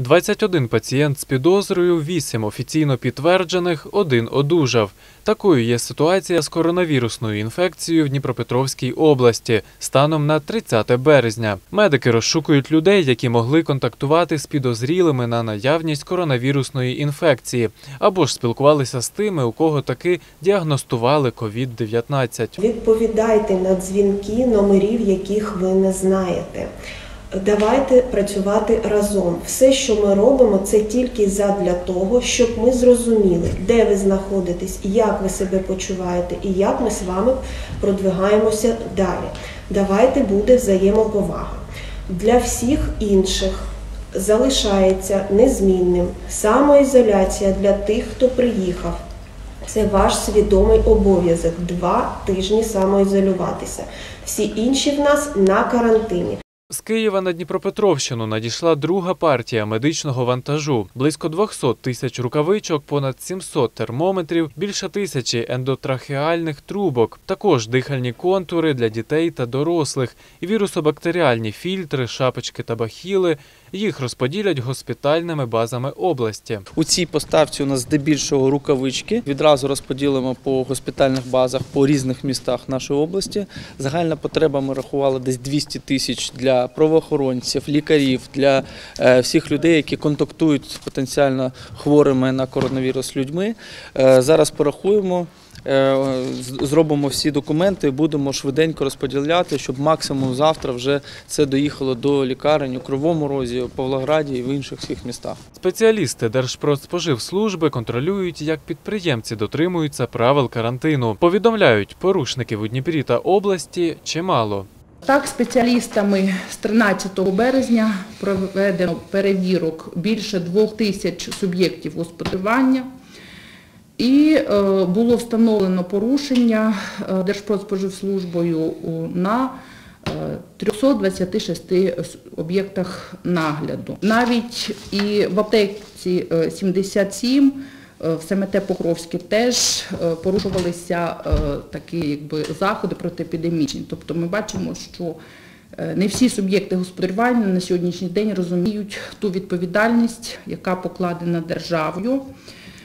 21 пацієнт з підозрою, 8 офіційно підтверджених, один одужав. Такою є ситуація з коронавірусною інфекцією в Дніпропетровській області станом на 30 березня. Медики розшукують людей, які могли контактувати з підозрілими на наявність коронавірусної інфекції, або ж спілкувалися з тими, у кого таки діагностували COVID-19. Відповідайте на дзвінки номерів, яких ви не знаєте. Давайте працювати разом. Все, що ми робимо, це тільки задля того, щоб ми зрозуміли, де ви знаходитесь, як ви себе почуваєте і як ми з вами продвигаємося далі. Давайте буде взаємоповага. Для всіх інших залишається незмінним самоізоляція для тих, хто приїхав. Це ваш свідомий обов'язок два тижні самоізолюватися. Всі інші в нас на карантині. З Києва на Дніпропетровщину надійшла друга партія медичного вантажу. Близько 200 тисяч рукавичок, понад 700 термометрів, більше тисячі ендотрахеальних трубок, також дихальні контури для дітей та дорослих, вірусобактеріальні фільтри, шапочки та бахіли. Їх розподілять госпітальними базами області. У цій поставці у нас здебільшого рукавички. Відразу розподілимо по госпітальних базах по різних містах нашої області. Загальна потреба ми рахували десь 200 тисяч для правоохоронців, лікарів, для е, всіх людей, які контактують з потенціально хворими на коронавірус людьми. Е, Зараз порахуємо. е, Зробимо всі документи, будемо швиденько розподіляти, щоб максимум завтра вже це доїхало до лікарень у Кривому Розі, у Павлограді і в інших всіх містах. Спеціалісти Держпродспоживслужби контролюють, як підприємці дотримуються правил карантину. Повідомляють, порушників у Дніпрі та області чимало. Так, спеціалістами з 13 березня проведено перевірок більше двох тисяч суб'єктів господарювання. І е, було встановлено порушення е, Держпродспоживслужбою на е, 326 об'єктах нагляду. Навіть і в аптеці е, 77 е, в СМТ Покровське теж е, порушувалися е, такі якби, заходи протиепідемічні. Тобто ми бачимо, що е, не всі суб'єкти господарювання на сьогоднішній день розуміють ту відповідальність, яка покладена державою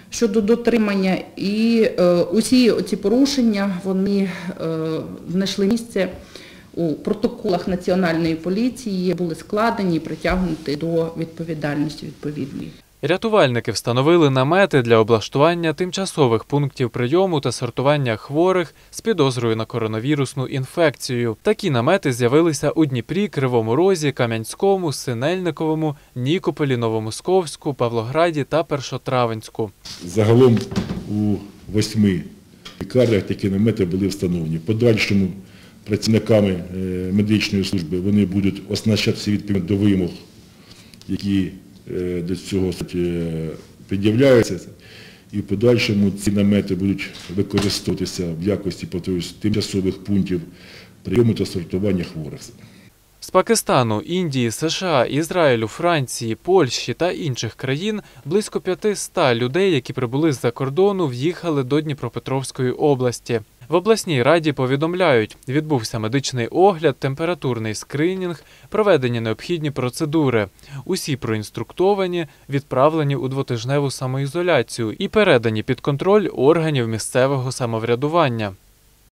щодо дотримання. І е, усі ці порушення вони е, знайшли місце у протоколах Національної поліції, були складені і притягнуті до відповідальності відповідної. Рятувальники встановили намети для облаштування тимчасових пунктів прийому та сортування хворих з підозрою на коронавірусну інфекцію. Такі намети з'явилися у Дніпрі, Кривому Розі, Кам'янському, Синельниковому, Нікополі, Новомосковську, Павлограді та Першотравенську. Загалом у восьми лікарнях такі намети були встановлені. Подальшому працівниками е, медичної служби вони будуть оснащатися відповідно до вимог, які до цього е, пред'являються. І в подальшому ці намети будуть використовуватися в якості тимчасових пунктів прийому та сортування хворих. З Пакистану, Індії, США, Ізраїлю, Франції, Польщі та інших країн близько 500 людей, які прибули з-за кордону, в'їхали до Дніпропетровської області. В обласній раді повідомляють, відбувся медичний огляд, температурний скринінг, проведені необхідні процедури. Усі проінструктовані, відправлені у двотижневу самоізоляцію і передані під контроль органів місцевого самоврядування.